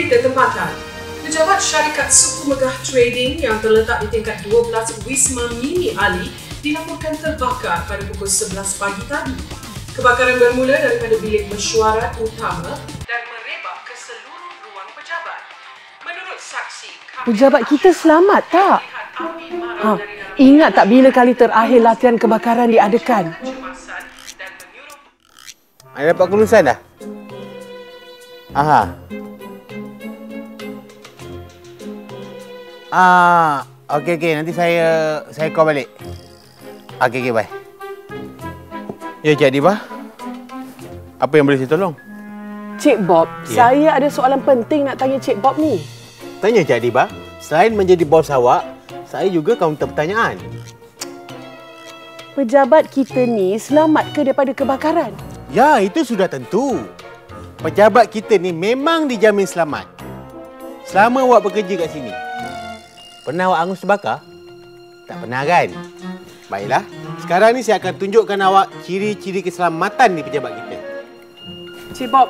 berita tempatan. Pejabat syarikat Suku Megah Trading yang terletak di tingkat 12 Wisma Mini Ali dilaporkan terbakar pada pukul 11 pagi tadi. Kebakaran bermula daripada bilik mesyuarat utama dan merebak ke seluruh ruang pejabat. Menurut saksi, Pejabat kita selamat tak? Ha, ingat tak bila kali terakhir latihan kebakaran diadakan? Ada dapat kelulusan dah? Aha. Ah, okey okey nanti saya saya call balik. Okey okey bye. Ya Cik Adibah. Apa yang boleh saya tolong? Cik Bob, Ya. saya ada soalan penting nak tanya Cik Bob ni. Tanya Cik Adibah. Selain menjadi bos awak, saya juga kaunter pertanyaan. Pejabat kita ni selamat ke daripada kebakaran? Ya, itu sudah tentu. Pejabat kita ni memang dijamin selamat. Selama awak bekerja kat sini. Pernah awak angus terbakar? Tak pernah kan? Baiklah, sekarang ni saya akan tunjukkan awak ciri-ciri keselamatan di pejabat kita. Cik Bob,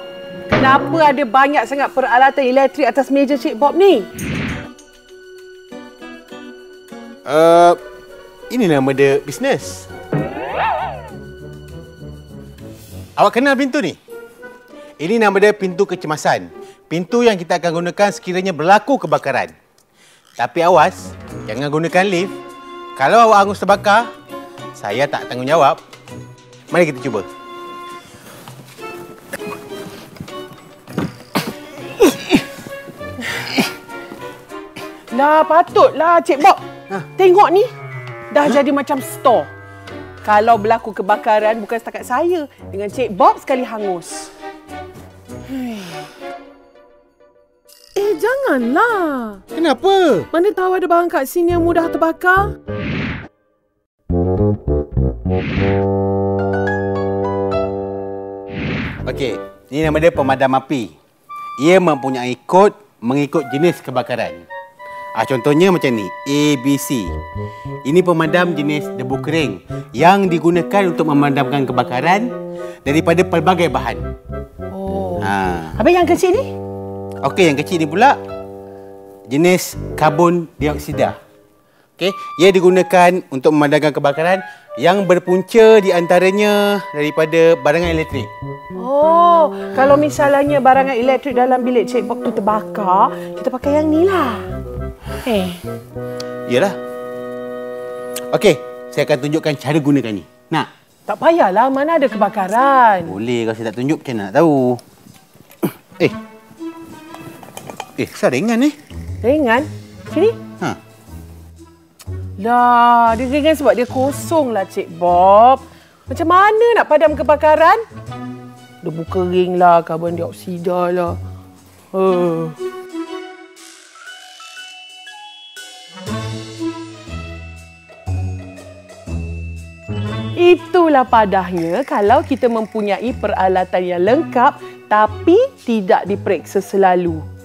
kenapa ada banyak sangat peralatan elektrik atas meja Cik Bob ni? Uh, ini nama dia bisnes. Awak kenal pintu ni? Ini nama dia pintu kecemasan. Pintu yang kita akan gunakan sekiranya berlaku kebakaran. Tapi awas, jangan gunakan lift. Kalau awak angus terbakar, saya tak tanggungjawab. Mari kita cuba. Lah patutlah Cik Bob. Tengok ni. Dah jadi macam store. Kalau berlaku kebakaran bukan setakat saya. Dengan Cik Bob sekali hangus. Eh, janganlah. Kenapa? Mana tahu ada barang kat sini yang mudah terbakar. Okey, ini nama dia pemadam api. Ia mempunyai kod mengikut jenis kebakaran. Ah, contohnya macam ni, ABC. Ini pemadam jenis debu kering yang digunakan untuk memadamkan kebakaran daripada pelbagai bahan. Oh. Ha. Habis yang kecil ni? Okey, yang kecil ni pula jenis karbon dioksida. Okey, ia digunakan untuk memadamkan kebakaran yang berpunca di antaranya daripada barangan elektrik. Oh, kalau misalnya barangan elektrik dalam bilik Cik Bob tu terbakar, kita pakai yang ni lah. Eh, Yalah. Okey, saya akan tunjukkan cara gunakan ni. Nak? tak payahlah mana ada kebakaran. Boleh kalau saya tak tunjuk macam mana nak tahu. Eh. Eh, kenapa ringan ni? Ringan. Sini. Ha. Lah, dia ringan sebab dia kosong lah Cik Bob. Macam mana nak padam kebakaran? Debu kering lah, karbon dioksida lah. Uh. Itulah padahnya kalau kita mempunyai peralatan yang lengkap tapi tidak diperiksa selalu.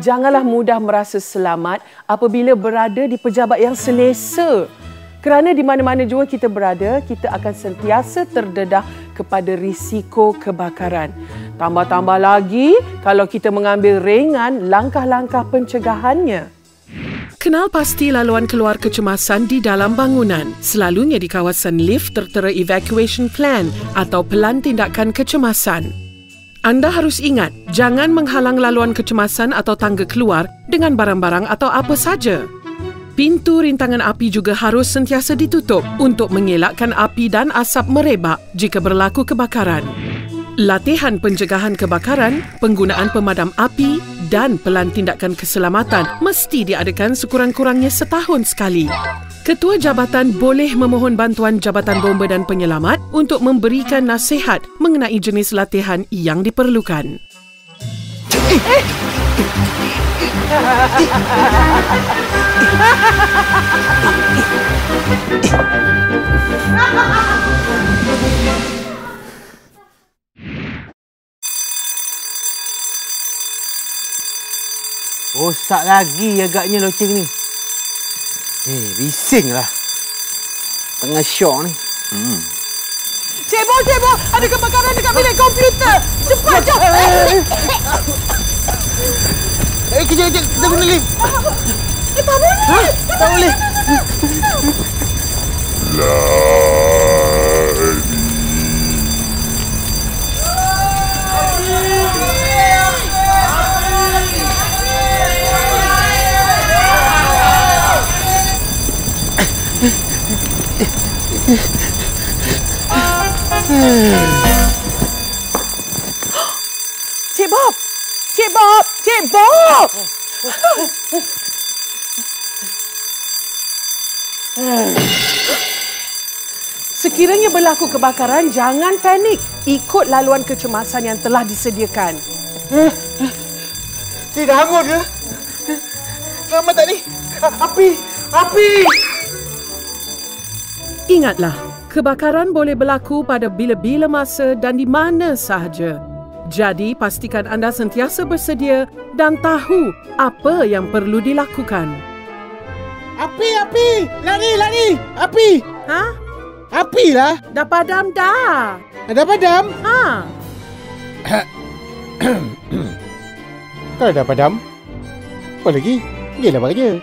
Janganlah mudah merasa selamat apabila berada di pejabat yang selesa. Kerana di mana-mana jua kita berada, kita akan sentiasa terdedah kepada risiko kebakaran. Tambah-tambah lagi kalau kita mengambil ringan langkah-langkah pencegahannya. Kenal pasti laluan keluar kecemasan di dalam bangunan, selalunya di kawasan lift tertera evacuation plan atau pelan tindakan kecemasan. Anda harus ingat, jangan menghalang laluan kecemasan atau tangga keluar dengan barang-barang atau apa saja. Pintu rintangan api juga harus sentiasa ditutup untuk mengelakkan api dan asap merebak jika berlaku kebakaran. Latihan pencegahan kebakaran, penggunaan pemadam api dan pelan tindakan keselamatan mesti diadakan sekurang-kurangnya setahun sekali. Ketua jabatan boleh memohon bantuan Jabatan Bomba dan Penyelamat untuk memberikan nasihat mengenai jenis latihan yang diperlukan. Rosak lagi agaknya loceng ni. Eh, bising lah. Tengah syok ni. Cik Bob, Cik Bob, ada kebakaran dekat bilik komputer. Cepat, cepat. Eh, kejap, kejap. Kita guna lift. Eh, tak boleh. Ha? Tak boleh. Cik Bob! Cik Bob! Cik Bob! Sekiranya berlaku kebakaran, jangan panik. Ikut laluan kecemasan yang telah disediakan. Tidak hangut ke? Selamat tak ni? Api! Api! Ingatlah, kebakaran boleh berlaku pada bila-bila masa dan di mana sahaja. Jadi, pastikan anda sentiasa bersedia dan tahu apa yang perlu dilakukan. Api! Api! Lari! Lari! Api! Ha? Api lah! Dah padam dah. Ada padam? Ha? Kalau dah padam, apa lagi? Dia lah kerja.